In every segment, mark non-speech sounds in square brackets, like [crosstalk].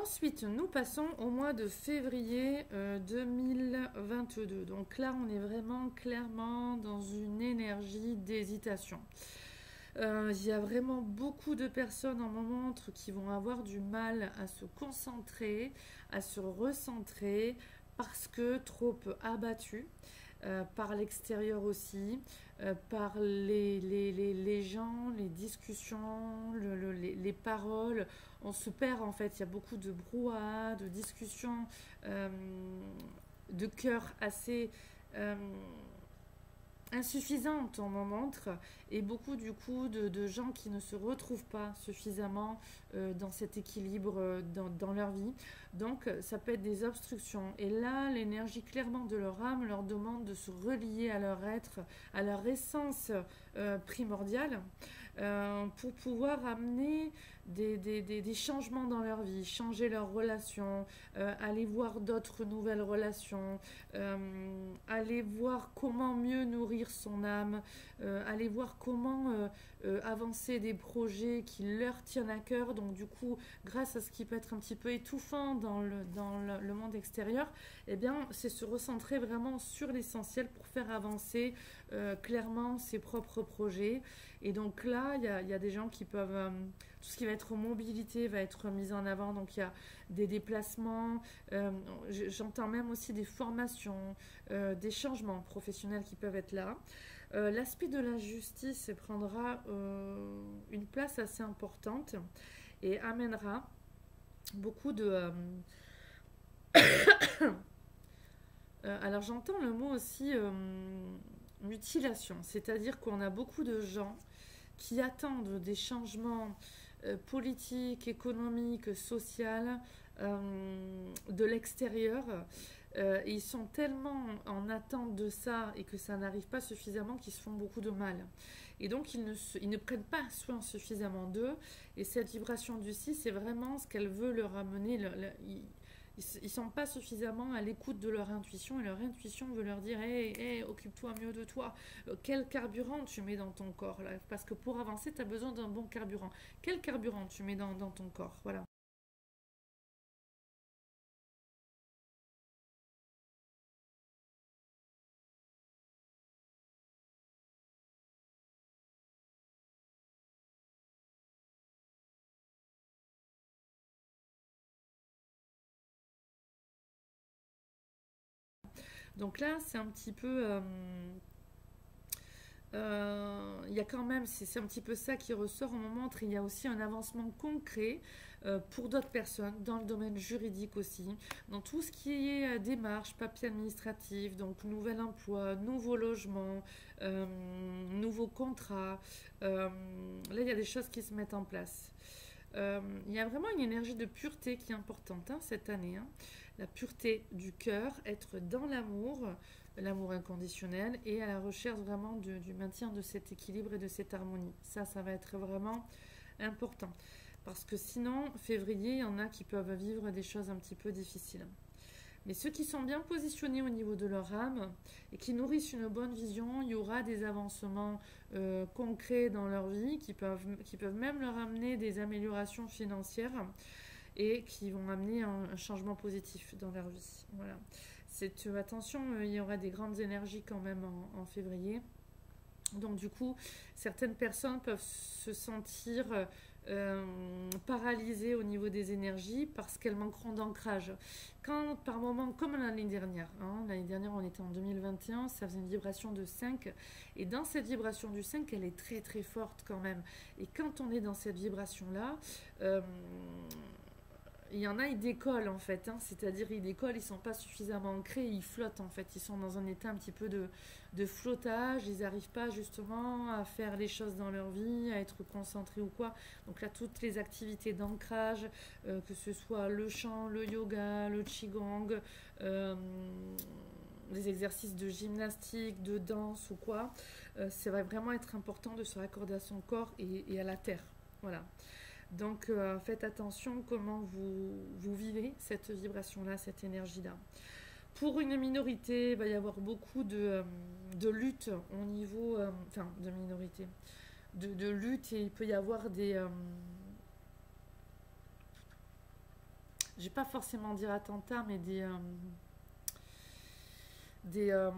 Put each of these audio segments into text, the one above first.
Ensuite, nous passons au mois de février 2022. Euh, Donc là, on est vraiment clairement dans une énergie d'hésitation. Euh, il y a vraiment beaucoup de personnes en moment qui vont avoir du mal à se concentrer, à se recentrer parce que trop abattues. Euh, par l'extérieur aussi, euh, par les, les, gens, les discussions, les, paroles. On se perd en fait, il y a beaucoup de brouhaha, de discussions, euh, de cœur assez insuffisante, on m'en montre, et beaucoup du coup de, gens qui ne se retrouvent pas suffisamment dans cet équilibre euh, dans, leur vie. Donc ça peut être des obstructions. Et là, l'énergie clairement de leur âme leur demande de se relier à leur être, à leur essence euh, primordiale. Euh, pour pouvoir amener des, des, des, changements dans leur vie, changer leurs relations, euh, aller voir d'autres nouvelles relations, euh, aller voir comment mieux nourrir son âme, aller voir comment avancer des projets qui leur tiennent à cœur. Du coup, grâce à ce qui peut être un petit peu étouffant dans le, dans le, monde extérieur, eh bien, c'est se recentrer vraiment sur l'essentiel pour faire avancer clairement ses propres projets. Et donc là, il y a, des gens qui peuvent... Euh, tout ce qui va être mobilité va être mis en avant. Donc il y a des déplacements. Euh, j'entends même aussi des formations, euh, des changements professionnels qui peuvent être là. L'aspect de la justice prendra une place assez importante et amènera beaucoup de... [coughs] alors j'entends le mot aussi mutilation, c'est-à-dire qu'on a beaucoup de gens qui attendent des changements euh, politiques, économiques, sociaux euh, de l'extérieur. Euh, ils sont tellement en attente de ça et que ça n'arrive pas suffisamment qu'ils se font beaucoup de mal. Et donc, ils ne, prennent pas soin suffisamment d'eux. Et cette vibration du 6, c'est vraiment ce qu'elle veut leur amener ils ne sont pas suffisamment à l'écoute de leur intuition et leur intuition veut leur dire hé, occupe-toi mieux de toi. Euh, quel carburant tu mets dans ton corps Parce que pour avancer, tu as besoin d'un bon carburant. Quel carburant tu mets dans ton corps? Voilà. Donc là, c'est un petit peu... Euh, euh, il y a quand même, c'est un petit peu ça qui ressort au moment où il y a aussi un avancement concret euh, pour d'autres personnes, dans le domaine juridique aussi, dans tout ce qui est démarche, papier administratif, donc nouvel emploi, nouveau logement, nouveau contrat. là, il y a des choses qui se mettent en place. il y a vraiment une énergie de pureté qui est importante hein, cette année. Hein la pureté du cœur, être dans l'amour, l'amour inconditionnel, et à la recherche vraiment du, maintien de cet équilibre et de cette harmonie. Ça, ça va être vraiment important. Parce que sinon, février, il y en a qui peuvent vivre des choses un petit peu difficiles. Mais ceux qui sont bien positionnés au niveau de leur âme et qui nourrissent une bonne vision, il y aura des avancements euh, concrets dans leur vie qui qui peuvent même leur amener des améliorations financières et qui vont amener un, changement positif dans leur vie. Voilà. Euh, attention, euh, il y aura des grandes énergies quand même en, février. Donc du coup, certaines personnes peuvent se sentir euh, paralysées au niveau des énergies parce qu'elles manqueront d'ancrage. Quand par moment, comme l'année dernière, hein, l'année dernière on était en 2021, ça faisait une vibration de 5 et dans cette vibration du 5, elle est très très forte quand même. Et quand on est dans cette vibration-là, il y en a, ils décollent en fait, hein. c'est-à-dire ils décollent, ils sont pas suffisamment ancrés, ils flottent en fait, ils sont dans un état un petit peu de, de flottage, ils n'arrivent pas justement à faire les choses dans leur vie, à être concentrés ou quoi. Donc là, toutes les activités d'ancrage, euh, que ce soit le chant, le yoga, le qigong, euh, les exercices de gymnastique, de danse ou quoi, euh, ça va vraiment être important de se raccorder à son corps et, et à la terre. Voilà. Donc euh, faites attention comment vous, vous vivez cette vibration-là, cette énergie-là. Pour une minorité, il va y avoir beaucoup de, euh, de lutte au niveau, euh, enfin de minorité, de, de, lutte et il peut y avoir des, j'ai pas forcément dire attentat, mais des, des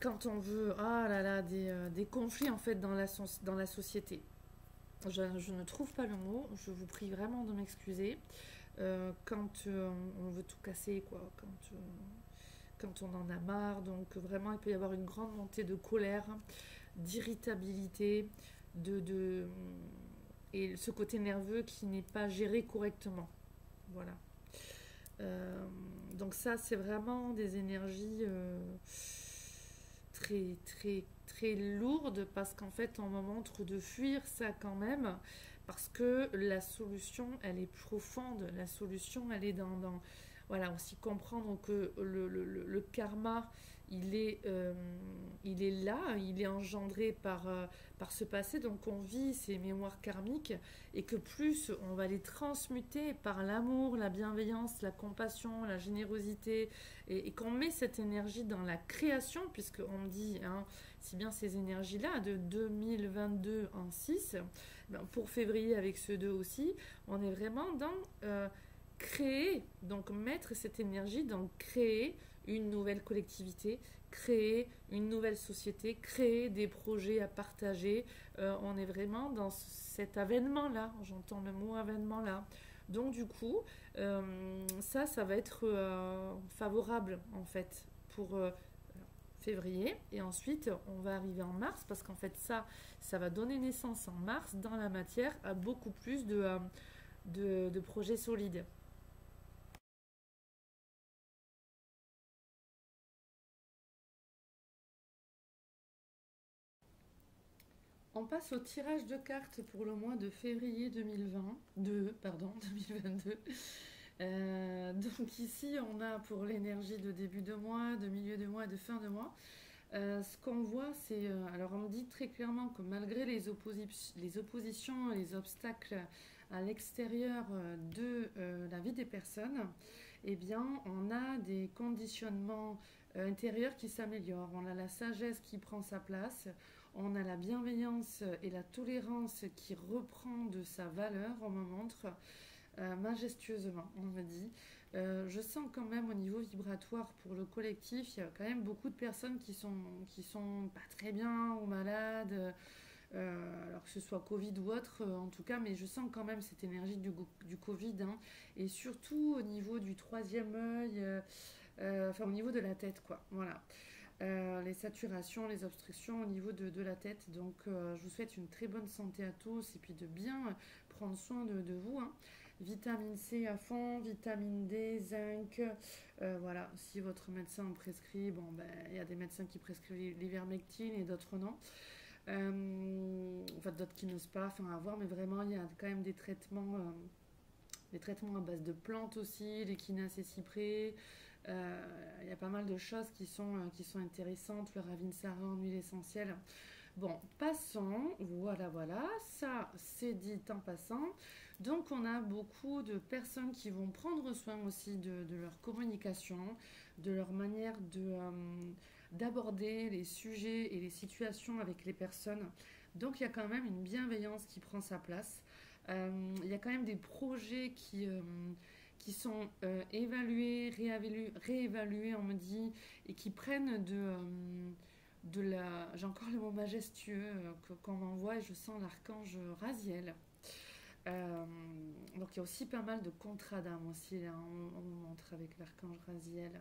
quand on veut, ah là là, des, des, conflits en fait dans la, dans la société. Je, ne trouve pas le mot, je vous prie vraiment de m'excuser. quand on veut tout casser, quoi, quand quand on en a marre. Donc vraiment, il peut y avoir une grande montée de colère, d'irritabilité, de, et ce côté nerveux qui n'est pas géré correctement. Voilà. Euh, donc ça, c'est vraiment des énergies euh, très, très, très lourdes parce qu'en fait, on me montre de fuir ça quand même parce que la solution, elle est profonde. La solution, elle est dans, dans voilà, aussi comprendre que le, karma, il est, euh, il est là, il est engendré par, euh, par ce passé, donc on vit ces mémoires karmiques, et que plus on va les transmuter par l'amour, la bienveillance, la compassion, la générosité, et, qu'on met cette énergie dans la création, puisqu'on dit, hein, si bien ces énergies-là, de 2022 en 6, ben, pour février avec ce 2 aussi, on est vraiment dans... Euh, créer, donc mettre cette énergie dans créer une nouvelle collectivité, créer une nouvelle société, créer des projets à partager. Euh, on est vraiment dans cet avènement-là, j'entends le mot avènement-là. Donc du coup, euh, ça, ça va être euh, favorable en fait pour février. Et ensuite, on va arriver en mars parce qu'en fait, ça, ça va donner naissance en mars dans la matière à beaucoup plus de, de projets solides. On passe au tirage de cartes pour le mois de février 2020, pardon, [laughs] 2022. Euh, donc ici, on a pour l'énergie de début de mois, de milieu de mois et de fin de mois. Euh, ce qu'on voit, c'est... Euh, alors on me dit très clairement que malgré les, les oppositions, les obstacles à l'extérieur de la vie des personnes, eh bien, on a des conditionnements intérieurs qui s'améliorent. On a la sagesse qui prend sa place on a la bienveillance et la tolérance qui reprend de sa valeur, on me montre euh, majestueusement, on me dit. Euh, je sens quand même au niveau vibratoire pour le collectif, il y a quand même beaucoup de personnes qui sont, qui sont pas très bien ou malades, euh, alors que ce soit Covid ou autre en tout cas, mais je sens quand même cette énergie du, Covid, hein. et surtout au niveau du troisième œil, enfin au niveau de la tête, quoi. Voilà. Euh, les saturations, les obstructions au niveau de, la tête. Donc, euh, je vous souhaite une très bonne santé à tous et puis de bien prendre soin de, vous. Hein. Vitamine C à fond, vitamine D, zinc. Euh, voilà, si votre médecin en prescrit, bon, ben, il y a des médecins qui prescrivent l'ivermectine et d'autres non. enfin, d'autres qui n'osent pas, enfin, avoir, mais vraiment, il y a quand même des traitements, des traitements à base de plantes aussi, l'équinace et cyprès. Euh, il y a pas mal de choses qui sont, euh, qui sont intéressantes, le ravinsara en huile essentielle. Bon, passons, voilà, voilà, ça c'est dit en passant. Donc on a beaucoup de personnes qui vont prendre soin aussi de, leur communication, de leur manière de, euh, d'aborder les sujets et les situations avec les personnes. Donc il y a quand même une bienveillance qui prend sa place. il y a quand même des projets qui qui sont euh, évalués, réévalués, on me dit, et qui prennent de, euh, de la... J'ai encore le mot majestueux euh, qu'on m'envoie et je sens l'archange Raziel. donc il y a aussi pas mal de contrats d'âme aussi, là, on, montre avec l'archange Raziel.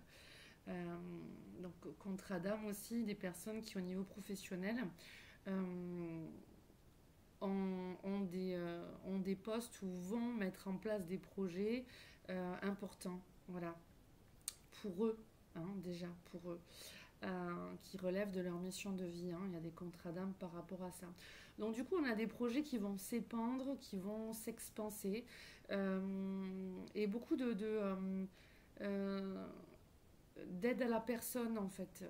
donc contrats d'âme aussi, des personnes qui au niveau professionnel ont, des, ont des postes ou vont mettre en place des projets euh, important, voilà, pour eux, hein, déjà, pour eux, euh, qui relèvent de leur mission de vie. Hein. il y a des contrats d'âme par rapport à ça. Donc du coup, on a des projets qui vont s'épandre, qui vont s'expanser, euh, et beaucoup de, d'aide à la personne en fait,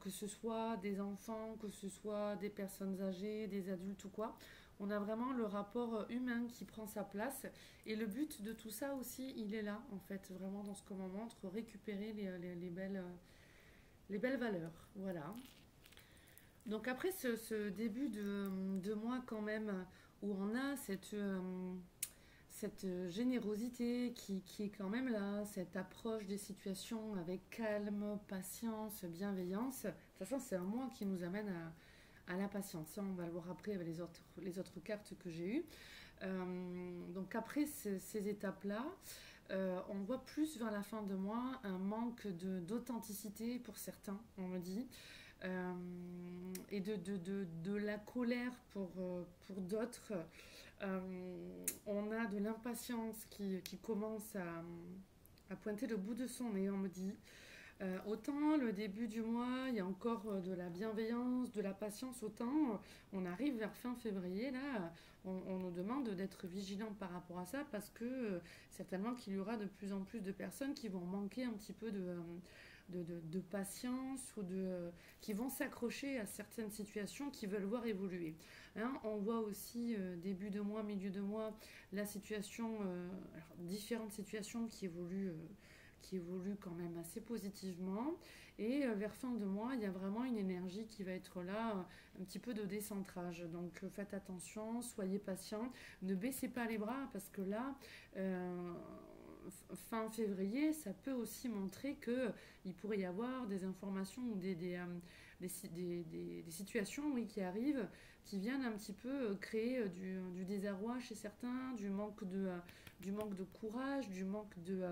que ce soit des enfants, que ce soit des personnes âgées, des adultes ou quoi on a vraiment le rapport humain qui prend sa place. Et le but de tout ça aussi, il est là, en fait, vraiment dans ce qu'on montre, récupérer les, belles, les belles valeurs. Voilà. Donc après ce, début de, mois quand même, où on a cette, cette générosité qui, qui, est quand même là, cette approche des situations avec calme, patience, bienveillance. De toute façon, c'est un moi qui nous amène à, à, la patience. Ça, on va le voir après avec les autres, les autres cartes que j'ai eues. Euh, donc après ces, étapes-là, euh, on voit plus vers la fin de mois un manque d'authenticité pour certains, on me dit. Euh, et de, de, de, de, la colère pour, pour d'autres. On a de l'impatience qui, qui, commence à, pointer le bout de son nez, on me dit. Euh, autant le début du mois, il y a encore de la bienveillance, de la patience, autant on arrive vers fin février, là, on, nous demande d'être vigilant par rapport à ça parce que certainement qu'il y aura de plus en plus de personnes qui vont manquer un petit peu de patience ou de, qui vont s'accrocher à certaines situations qui veulent voir évoluer. Hein, on voit aussi euh, début de mois, milieu de mois, la situation, euh, différentes situations qui évoluent, euh, qui évoluent quand même assez positivement. Et euh, vers fin de mois, il y a vraiment une énergie qui va être là, euh, un petit peu de décentrage. Donc euh, faites attention, soyez patient, ne baissez pas les bras parce que là, fin février, ça peut aussi montrer qu'il pourrait y avoir des informations ou des, des, des situations oui, qui arrivent qui viennent un petit peu créer du, du désarroi chez certains, du manque de, du manque de courage, du manque de,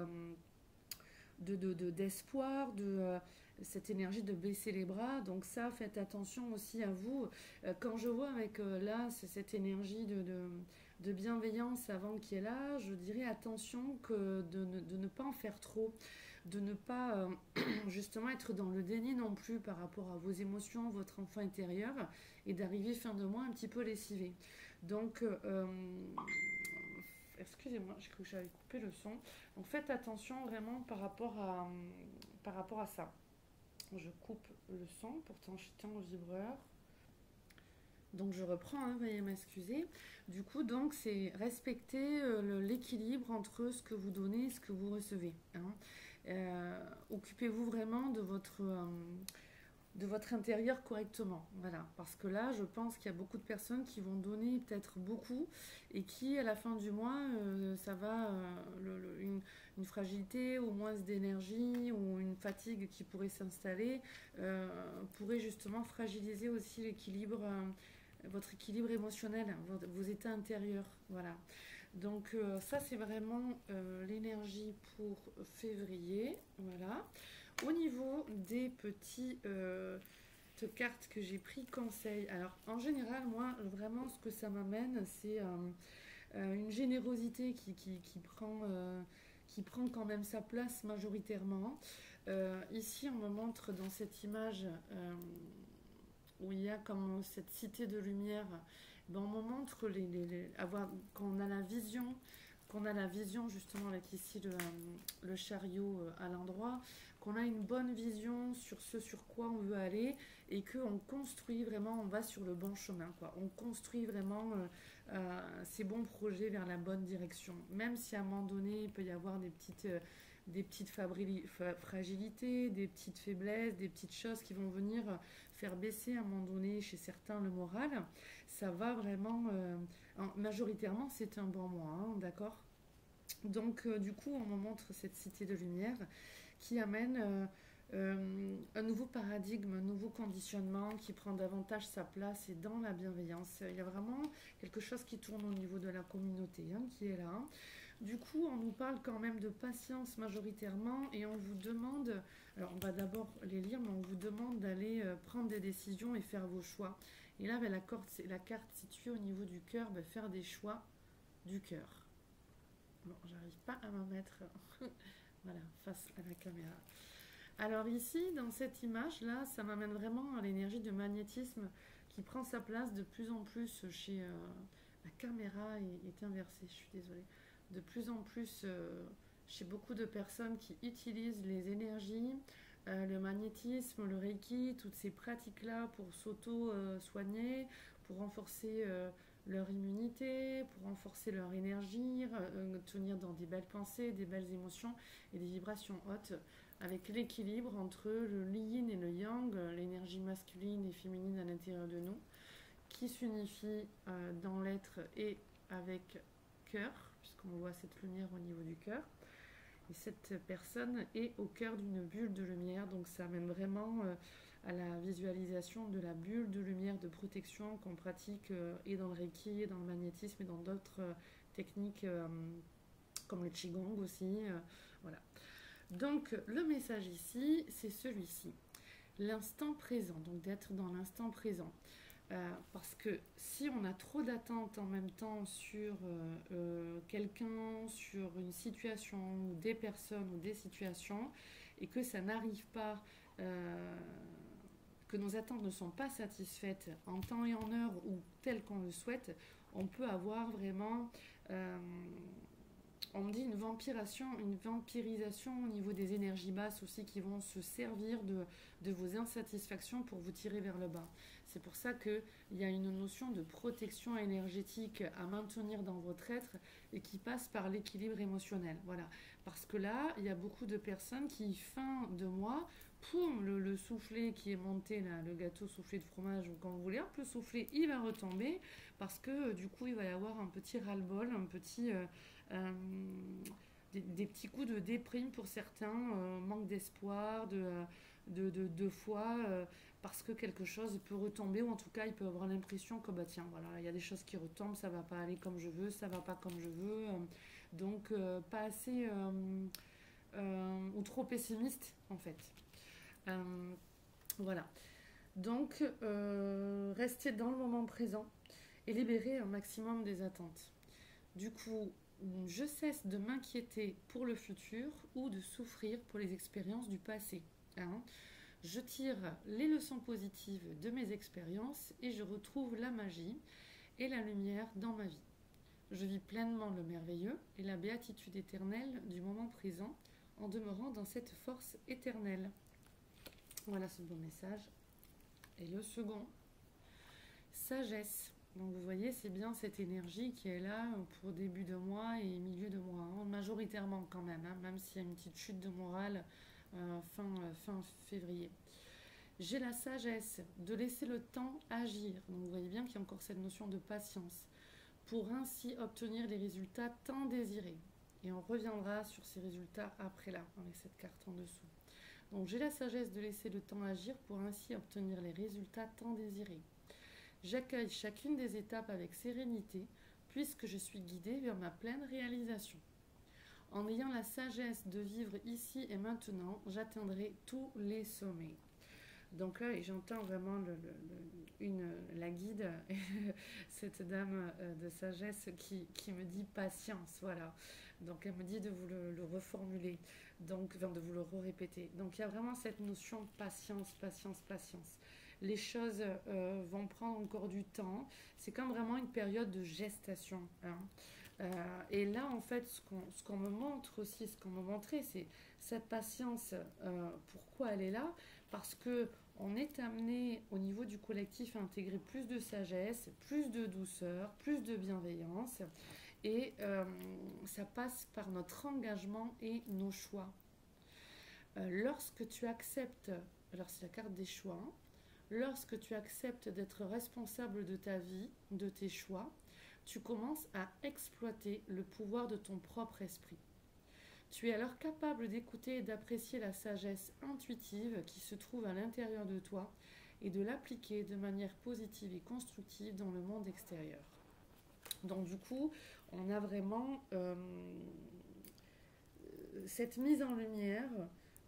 de, de, d'espoir, de, de, cette énergie de baisser les bras. Donc ça, faites attention aussi à vous. quand je vois avec là, c'est cette énergie de, bienveillance avant qui est là, je dirais attention que de ne, pas en faire trop, de ne pas euh, [clears throat] justement être dans le déni non plus par rapport à vos émotions, votre enfant intérieur, et d'arriver fin de mois un petit peu lessivé. Donc, euh, excusez-moi, j'ai cru que j'avais coupé le son. Donc faites attention vraiment par rapport à, ça. Je coupe le son, pourtant je tiens vibreur. Donc je reprends, hein, veuillez m'excuser. Du coup, donc c'est respecter euh, l'équilibre entre ce que vous donnez et ce que vous recevez. Hein. Euh, Occupez-vous vraiment de votre, euh, de votre intérieur correctement. Voilà. Parce que là, je pense qu'il y a beaucoup de personnes qui vont donner peut-être beaucoup et qui, à la fin du mois, euh, ça va, euh, une, fragilité ou moins d'énergie ou une fatigue qui pourrait s'installer euh, pourrait justement fragiliser aussi l'équilibre, votre équilibre émotionnel, vos, états intérieurs. Voilà. Donc ça, c'est vraiment l'énergie pour février. Voilà. Au niveau des petits euh, cartes que j'ai pris conseil, alors en général, moi, vraiment, ce que ça m'amène, c'est euh, euh, une générosité qui, prend, qui prend quand même sa place majoritairement. ici, on me montre dans cette image où il y a comme cette cité de lumière, ben, on me montre les, avoir, a la vision qu'on a la vision justement avec ici le chariot à l'endroit, qu'on a une bonne vision sur ce sur quoi on veut aller et qu'on construit vraiment, on va sur le bon chemin. Quoi. On construit vraiment euh, euh, ces bons projets vers la bonne direction. Même si à un moment donné, il peut y avoir des petites, euh, des petites fragilités, des petites faiblesses, des petites choses qui vont venir faire baisser à un moment donné chez certains le moral, ça va vraiment... Majoritairement, c'est un bon mois, hein, d'accord? Donc, du coup, on me montre cette cité de lumière qui amène euh, euh, un nouveau paradigme, un nouveau conditionnement qui prend davantage sa place et dans la bienveillance. Il y a vraiment quelque chose qui tourne au niveau de la communauté hein, qui est là. Du coup, on nous parle quand même de patience majoritairement et on vous demande, alors on va d'abord les lire, mais on vous demande d'aller euh, prendre des décisions et faire vos choix. Et là, ben, la, carte, située au niveau du cœur, ben, faire des choix du cœur. Bon, j'arrive pas à me mettre [laughs] voilà, face à la caméra. Alors ici, dans cette image-là, ça m'amène vraiment à l'énergie de magnétisme qui prend sa place de plus en plus chez... Euh, la caméra est, inversée, je suis désolée. De plus en plus euh, chez beaucoup de personnes qui utilisent les énergies, euh, le magnétisme, le reiki, toutes ces pratiques-là pour s'auto-soigner, pour renforcer leur immunité, pour renforcer leur énergie, euh, tenir dans des belles pensées, des belles émotions et des vibrations hautes, avec l'équilibre entre le yin et le yang, l'énergie masculine et féminine à l'intérieur de nous, qui s'unifie euh, dans l'être et avec cœur. puisqu'on voit cette lumière au niveau du cœur. Et cette personne est au cœur d'une bulle de lumière, donc ça amène vraiment euh, à la visualisation de la bulle de lumière de protection qu'on pratique euh, et dans le Reiki, et dans le magnétisme et dans d'autres euh, techniques comme le Qigong aussi. voilà. Donc le message ici, c'est celui-ci. L'instant présent, donc d'être dans l'instant présent. Euh, parce que si on a trop d'attentes en même temps sur euh, euh, quelqu'un, sur une situation, ou des personnes, ou des situations, et que ça n'arrive pas, que nos attentes ne sont pas satisfaites en temps et en heure ou telles qu'on le souhaite, on peut avoir vraiment on dit une vampiration, une vampirisation au niveau des énergies basses aussi qui vont se servir de, de vos insatisfactions pour vous tirer vers le bas. C'est pour ça qu'il y a une notion de protection énergétique à maintenir dans votre être et qui passe par l'équilibre émotionnel. Voilà. Parce que là, il y a beaucoup de personnes qui, fin de mois, poum, le, le soufflet qui est monté, là, le gâteau soufflé de fromage, ou quand vous voulez, le soufflet, il va retomber parce que du coup, il va y avoir un petit ras-le-bol, un petit. Euh, euh, des, petits coups de déprime pour certains, euh, manque d'espoir, de, de, de, foi, euh, parce que quelque chose peut retomber, ou en tout cas, il peut avoir l'impression que, bah tiens, voilà, il y a des choses qui retombent, ça va pas aller comme je veux, ça va pas comme je veux, donc pas assez, ou trop pessimiste, en fait. voilà. Donc, rester dans le moment présent et libérer un maximum des attentes. Du coup, je cesse de m'inquiéter pour le futur ou de souffrir pour les expériences du passé. Hein. Je tire les leçons positives de mes expériences et je retrouve la magie et la lumière dans ma vie. Je vis pleinement le merveilleux et la béatitude éternelle du moment présent en demeurant dans cette force éternelle. Voilà ce beau message. Et le second, sagesse. Donc vous voyez, c'est bien cette énergie qui est là pour début de mois et milieu de mois, hein. majoritairement quand même, hein, même s'il y a une petite chute de morale euh, fin, euh, fin février. J'ai la sagesse de laisser le temps agir. Donc vous voyez bien qu'il y a encore cette notion de patience pour ainsi obtenir les résultats tant désirés. Et on reviendra sur ces résultats après là, avec cette carte en dessous. Donc j'ai la sagesse de laisser le temps agir pour ainsi obtenir les résultats tant désirés. J'accueille chacune des étapes avec sérénité, puisque je suis guidée vers ma pleine réalisation. En ayant la sagesse de vivre ici et maintenant, j'atteindrai tous les sommets. Donc là, j'entends vraiment la guide, [laughs] cette dame euh, de sagesse qui, me dit patience, voilà. Donc elle me dit de vous le, reformuler, donc de vous le répéter. Donc il y a vraiment cette notion patience, patience, patience les choses euh, vont prendre encore du temps. C'est comme vraiment une période de gestation. Hein. Euh, et là, en fait, ce qu'on me montre aussi, ce qu'on m'a montré, c'est cette patience. Pourquoi elle est là? Parce que on est amené au niveau du collectif à intégrer plus de sagesse, plus de douceur, plus de bienveillance. Et ça passe par notre engagement et nos choix. lorsque tu acceptes, alors c'est la carte des choix, hein, Lorsque tu acceptes d'être responsable de ta vie, de tes choix, tu commences à exploiter le pouvoir de ton propre esprit. Tu es alors capable d'écouter et d'apprécier la sagesse intuitive qui se trouve à l'intérieur de toi et de l'appliquer de manière positive et constructive dans le monde extérieur. Donc du coup, on a vraiment euh, cette mise en lumière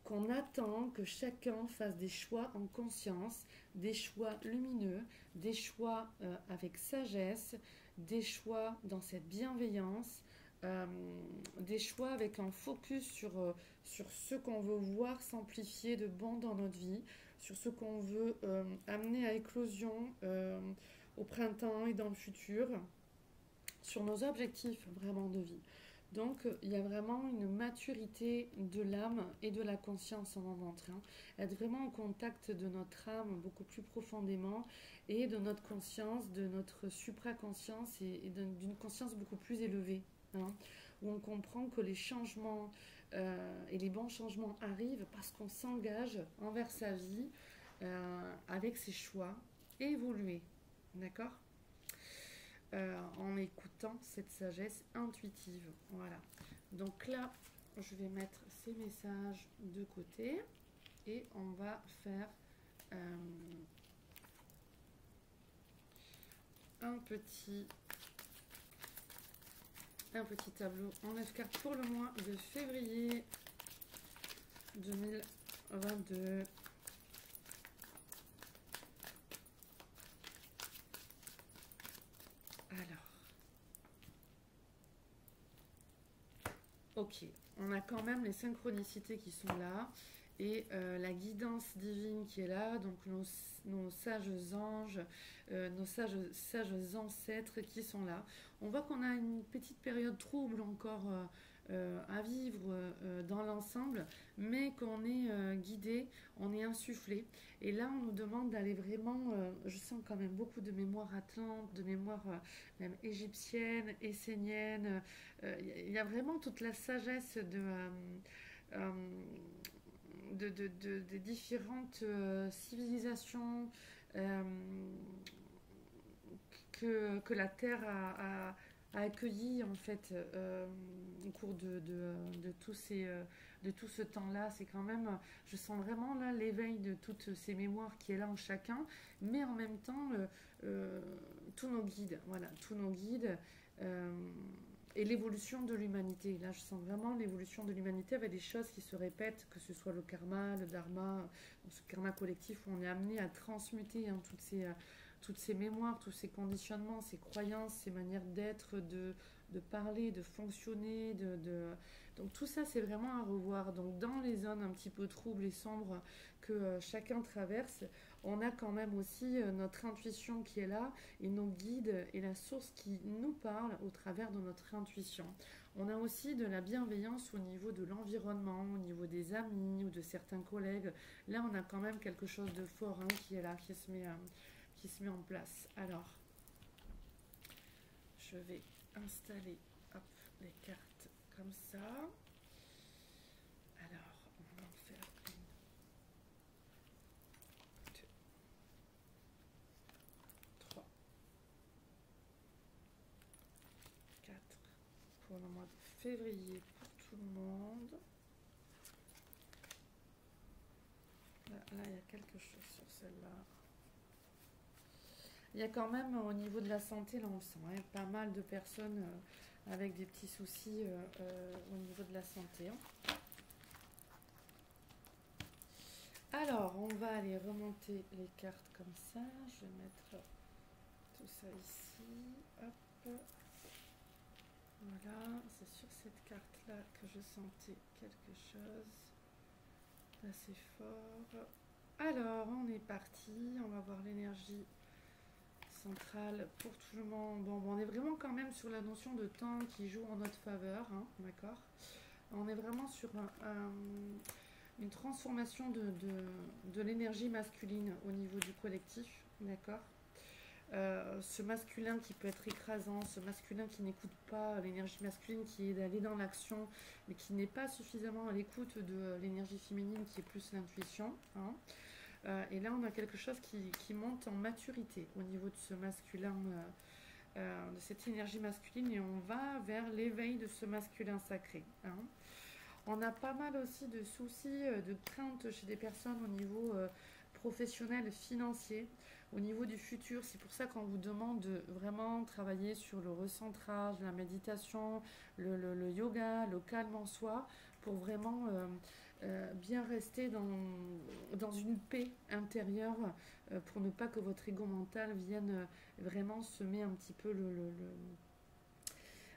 qu'on attend que chacun fasse des choix en conscience, des choix lumineux, des choix euh, avec sagesse, des choix dans cette bienveillance, euh, des choix avec un focus sur, euh, sur ce qu'on veut voir s'amplifier de bon dans notre vie, sur ce qu'on veut amener à éclosion au printemps et dans le futur, sur nos objectifs vraiment de vie. Donc, il y a vraiment une maturité de l'âme et de la conscience en moment train. Être vraiment en contact de notre âme beaucoup plus profondément et de notre conscience, de notre supraconscience et, et d'une conscience beaucoup plus élevée. Hein, où on comprend que les changements euh, et les bons changements arrivent parce qu'on s'engage envers sa vie euh, avec ses choix, évoluer. D'accord? En écoutant cette sagesse intuitive. Voilà. Donc là, je vais mettre ces messages de côté et on va faire un petit un petit tableau en 9 cartes pour le mois de février 2022. Alors. Ok, on a quand même les synchronicités qui sont là et euh, la guidance divine qui est là, donc nos, sages anges, euh, nos sages, sages ancêtres qui sont là. On voit qu'on a une petite période trouble encore euh, à vivre dans l'ensemble, mais qu'on est guidé, on est insufflé. Et là, on nous demande d'aller vraiment, je sens quand même beaucoup de mémoire atlante, de mémoire même égyptienne, essénienne. Il y a vraiment toute la sagesse de de, des différentes euh, civilisations euh, que, que, la Terre a, a, accueillies en fait euh, au cours de, de, tous ces, de tout ce temps-là. C'est quand même, je sens vraiment là l'éveil de toutes ces mémoires qui est là en chacun, mais en même temps tous nos guides, voilà, tous nos guides et l'évolution de l'humanité. Là, je sens vraiment l'évolution de l'humanité avec des choses qui se répètent, que ce soit le karma, le dharma, ce karma collectif où on est amené à transmuter hein, toutes, ces, euh, toutes ces mémoires, tous ces conditionnements, ces croyances, ces manières d'être, de, parler, de fonctionner, de... donc tout ça c'est vraiment à revoir. Donc dans les zones un petit peu troubles et sombres que euh, chacun traverse, on a quand même aussi euh, notre intuition qui est là et nos guides et la source qui nous parle au travers de notre intuition. On a aussi de la bienveillance au niveau de l'environnement, au niveau des amis ou de certains collègues. Là, on a quand même quelque chose de fort hein, qui est là, euh, qui se met en place. Alors, je vais installer les cartes comme ça. Le mois de février pour tout le monde. Là, il y a quelque chose sur celle-là. Il y a quand même au niveau de la santé, là on sent, hein, pas mal de personnes euh, avec des petits soucis euh, euh, au niveau de la santé. Hein. Alors, on va aller remonter les cartes comme ça. Je vais mettre tout ça ici. Hop. Voilà, c'est sur cette carte-là que je sentais quelque chose d'assez fort. Alors, on est parti. On va voir l'énergie centrale pour tout le monde. Bon, on est vraiment quand même sur la notion de temps qui joue en notre faveur. Hein, D'accord? On est vraiment sur une transformation de, de l'énergie masculine au niveau du collectif. D'accord? Euh, ce masculin qui peut être écrasant, ce masculin qui n'écoute pas l'énergie masculine, qui est d'aller dans l'action, mais qui n'est pas suffisamment à l'écoute de l'énergie féminine, qui est plus l'intuition. Hein. Euh, et là, on a quelque chose qui, monte en maturité au niveau de ce masculin, euh, de cette énergie masculine, et on va vers l'éveil de ce masculin sacré. Hein. On a pas mal aussi de soucis, de craintes chez des personnes au niveau professionnel, financier au niveau du futur. C'est pour ça qu'on vous demande de vraiment travailler sur le recentrage, la méditation, le, yoga, le calme en soi, pour vraiment euh, euh, bien rester dans, une paix intérieure, euh, pour ne pas que votre ego mental vienne vraiment semer un petit peu le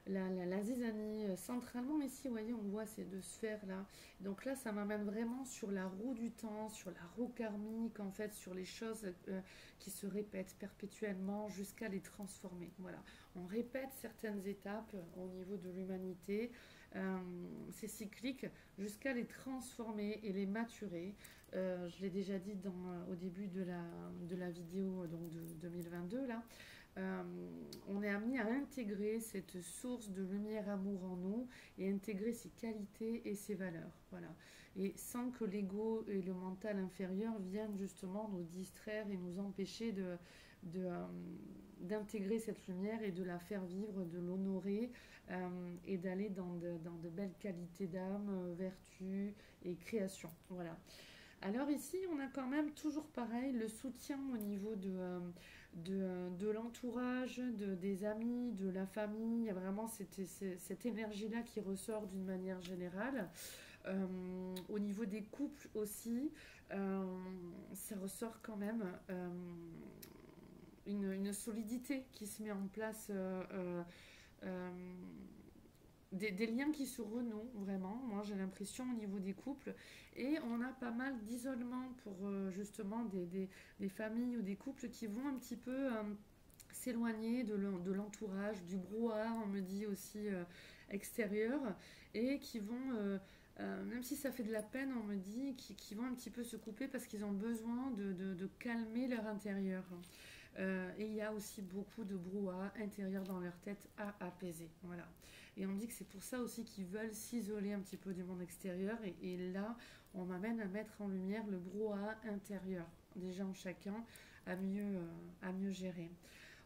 la, zizanie. Euh, centralement ici, vous voyez, on voit ces deux sphères-là. Donc là, ça m'amène vraiment sur la roue du temps, sur la roue karmique, en fait, sur les choses euh, qui se répètent perpétuellement jusqu'à les transformer. Voilà, on répète certaines étapes au niveau de l'humanité. Euh, c'est cyclique jusqu'à les transformer et les maturer. je l'ai déjà dit au début de la, de la vidéo donc de 2022 là. Euh, on est amené à intégrer cette source de lumière amour en nous et intégrer ses qualités et ses valeurs. Voilà. Et sans que l'ego et le mental inférieur viennent justement nous distraire et nous empêcher de, d'intégrer cette lumière et de la faire vivre, de l'honorer et d'aller dans de, dans de, belles qualités d'âme, vertus et création. Voilà. Alors ici, on a quand même toujours pareil le soutien au niveau de, de, l'entourage, de, des amis, de la famille. Il y a vraiment cette, cette énergie-là qui ressort d'une manière générale. Euh, au niveau des couples aussi, euh, ça ressort quand même euh, une, solidité qui se met en place. Des, liens qui se renouent vraiment, moi j'ai l'impression au niveau des couples, et on a pas mal d'isolement pour justement des, familles ou des couples qui vont un petit peu s'éloigner de l'entourage, du brouhaha, on me dit aussi extérieur, et qui vont euh, même si ça fait de la peine, on me dit qu'ils vont un petit peu se couper parce qu'ils ont besoin de, calmer leur intérieur. Euh, et il y a aussi beaucoup de brouhaha intérieur dans leur tête à apaiser. Voilà. Et on dit que c'est pour ça aussi qu'ils veulent s'isoler un petit peu du monde extérieur. Et, là, on m'amène à mettre en lumière le brouhaha intérieur, déjà en chacun, à mieux, euh, à mieux gérer.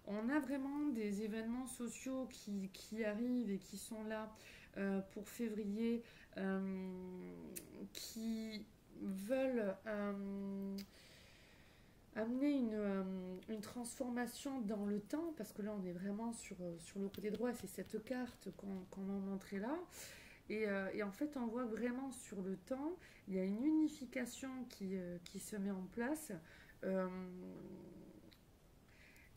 On a vraiment des événements sociaux qui, qui arrivent et qui sont là euh, pour février euh, qui veulent amener une, transformation dans le temps, parce que là on est vraiment sur, sur le côté droit, c'est cette carte qu'on a montrée là. Et, en fait, on voit vraiment sur le temps, il y a une unification qui, qui se met en place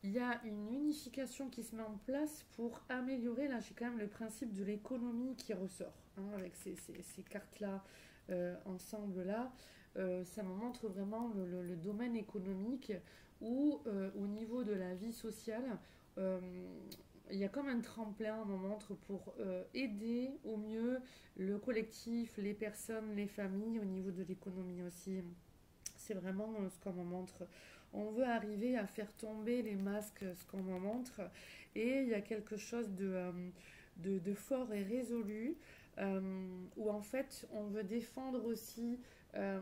il y a une unification qui se met en place pour améliorer, là j'ai quand même le principe de l'économie qui ressort, hein, avec ces, cartes-là euh, ensemble là, euh, ça me montre vraiment le, domaine économique où euh, au niveau de la vie sociale, il y a comme un tremplin, on montre, pour aider au mieux le collectif, les personnes, les familles, au niveau de l'économie aussi. C'est vraiment ce qu'on me montre on veut arriver à faire tomber les masques, ce qu'on me montre, et il y a quelque chose de, euh, de, fort et résolu, euh, où en fait on veut défendre aussi euh,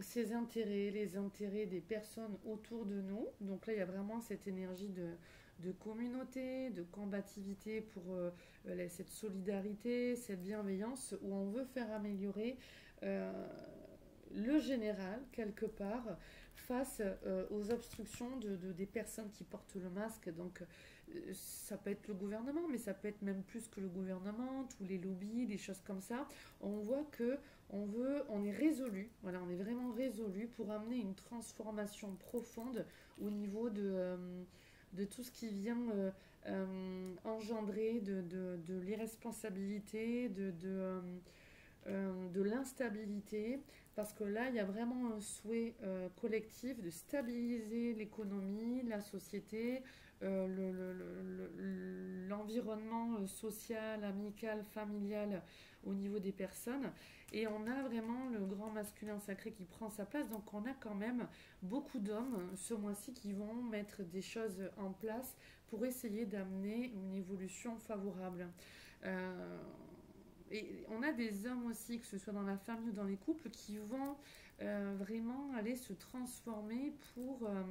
ses intérêts, les intérêts des personnes autour de nous. Donc là, il y a vraiment cette énergie de, communauté, de combativité pour cette solidarité, cette bienveillance, où on veut faire améliorer le général quelque part face euh, aux obstructions de, des personnes qui portent le masque. Donc, euh, ça peut être le gouvernement, mais ça peut être même plus que le gouvernement, tous les lobbies, des choses comme ça. On voit que on veut, on est résolu, voilà, on est vraiment résolu pour amener une transformation profonde au niveau de, euh, tout ce qui vient engendrer de, l'irresponsabilité, de, l'instabilité parce que là, il y a vraiment un souhait euh, collectif de stabiliser l'économie, la société, euh, l'environnement euh, social, amical, familial au niveau des personnes. Et on a vraiment le grand masculin sacré qui prend sa place. Donc on a quand même beaucoup d'hommes ce mois-ci qui vont mettre des choses en place pour essayer d'amener une évolution favorable. Et on a des hommes aussi, que ce soit dans la famille ou dans les couples, qui vont euh, vraiment aller se transformer pour, euh,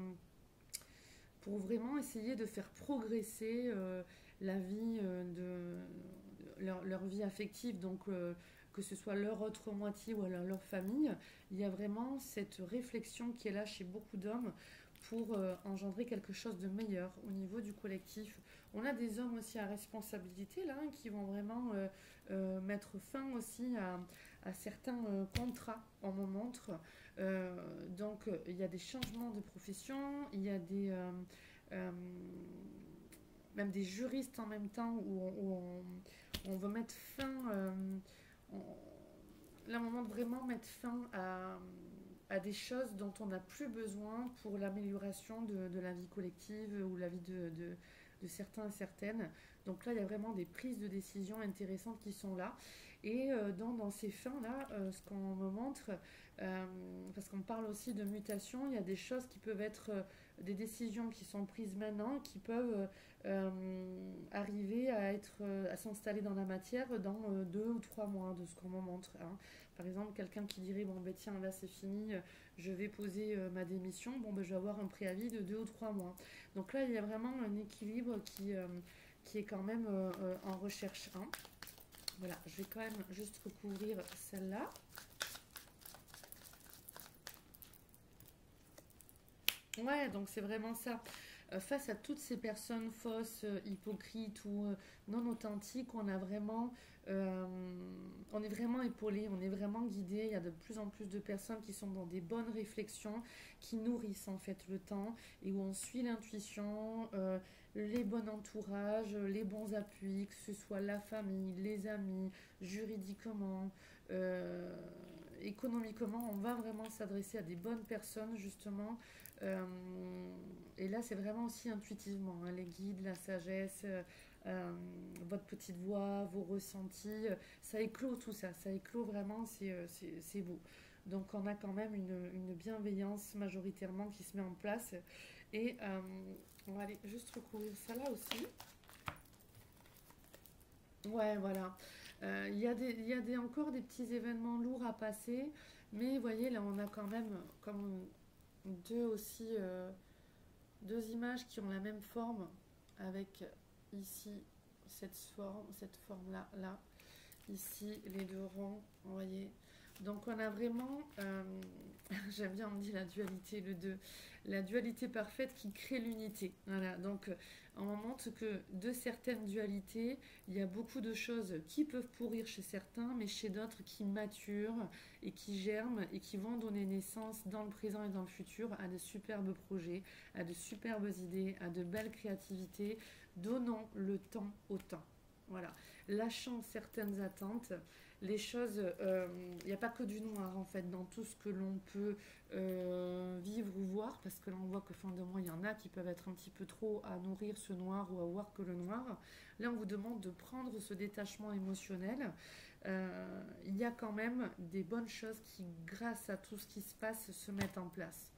pour vraiment essayer de faire progresser euh, la vie de, leur, vie affective. Donc, que ce soit leur autre moitié ou alors leur famille, il y a vraiment cette réflexion qui est là chez beaucoup d'hommes pour engendrer quelque chose de meilleur au niveau du collectif. On a des hommes aussi à responsabilité là hein, qui vont vraiment euh, mettre fin aussi à, certains euh, contrats, on me montre. Euh, donc, il y a des changements de profession, il y a des même des juristes en même temps où on, veut mettre fin, là vraiment mettre fin à, des choses dont on n'a plus besoin pour l'amélioration de, la vie collective ou la vie de, de certains et certaines. Donc là, il y a vraiment des prises de décision intéressantes qui sont là. Et euh, dans, ces fins-là, euh, ce qu'on me montre, euh, parce qu'on parle aussi de mutation, il y a des choses qui peuvent être des décisions qui sont prises maintenant, qui peuvent arriver à être à s'installer dans la matière dans deux ou trois mois de ce qu'on me montre. Hein. Par exemple, quelqu'un qui dirait bon ben tiens là c'est fini, je vais poser ma démission, bon ben je vais avoir un préavis de deux ou trois mois. Donc là il y a vraiment un équilibre qui, qui est quand même en recherche Voilà, je vais quand même juste recouvrir celle-là. Ouais, donc c'est vraiment ça. Euh, face à toutes ces personnes fausses, euh, hypocrites ou euh, non authentiques, on a vraiment, on est vraiment épaulé, on est vraiment guidé. Il y a de plus en plus de personnes qui sont dans des bonnes réflexions, qui nourrissent en fait le temps et où on suit l'intuition, les bons entourages, les bons appuis, que ce soit la famille, les amis, juridiquement. économiquement, on va vraiment s'adresser à des bonnes personnes justement euh, et là, c'est vraiment aussi intuitivement, hein, les guides, la sagesse, euh, euh, votre petite voix, vos ressentis, ça éclot tout ça, ça éclot vraiment, c'est beau. Donc on a quand même une, bienveillance majoritairement qui se met en place. Et on va aller juste recouvrir ça là aussi. Ouais, voilà. Il y a, des, y a des, encore des petits événements lourds à passer. Mais vous voyez, là, on a quand même, comme deux aussi, euh, deux images qui ont la même forme avec ici cette forme, cette forme là, ici les deux vous voyez. Donc on a vraiment, euh, [laughs] j'aime bien on dit la dualité, le deux, la dualité parfaite qui crée l'unité. Voilà, donc on montre que de certaines dualités, il y a beaucoup de choses qui peuvent pourrir chez certains, mais chez d'autres qui maturent et qui germent et qui vont donner naissance dans le présent et dans le futur à de superbes projets, à de superbes idées, à de belles créativités. Donnons le temps au temps. Voilà, lâchant certaines attentes les choses, il euh, n'y a pas que du noir en fait dans tout ce que l'on peut euh, vivre ou voir, parce que là on voit que fin de il y en a qui peuvent être un petit peu trop à nourrir ce noir ou à voir que le noir. Là on vous demande de prendre ce détachement émotionnel. Euh, il y a quand même des bonnes choses qui, grâce à tout ce qui se passe, se mettent en place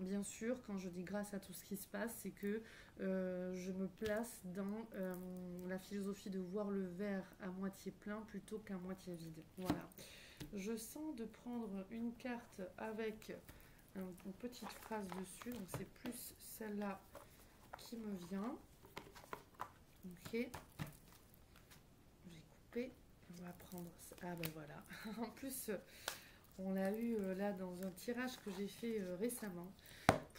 bien sûr, quand je dis grâce à tout ce qui se passe, c'est que euh, je me place dans euh, la philosophie de voir le verre à moitié plein plutôt qu'à moitié vide. Voilà. Je sens de prendre une carte avec une petite phrase dessus, donc c'est plus celle-là qui me vient. Ok. J'ai coupé. On va prendre. Ah ben voilà. [laughs] en plus, on l'a eu euh, là dans un tirage que j'ai fait récemment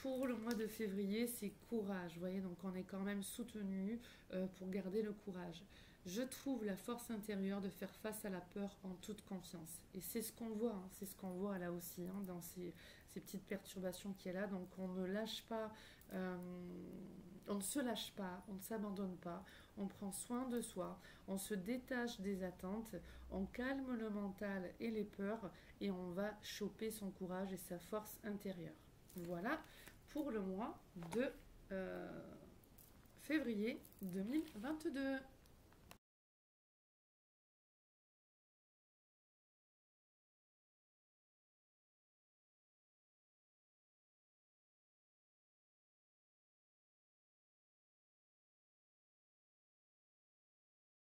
pour le mois de février, c'est courage. Voyez, donc on est quand même soutenu euh, pour garder le courage. Je trouve la force intérieure de faire face à la peur en toute confiance. Et c'est ce qu'on voit, hein. c'est ce qu'on voit là aussi, hein, dans ces, petites perturbations qui est là. Donc on ne lâche pas, euh, on ne se lâche pas, on ne s'abandonne pas, on prend soin de soi, on se détache des attentes, on calme le mental et les peurs et on va choper son courage et sa force intérieure. Voilà pour le mois de euh, février 2022.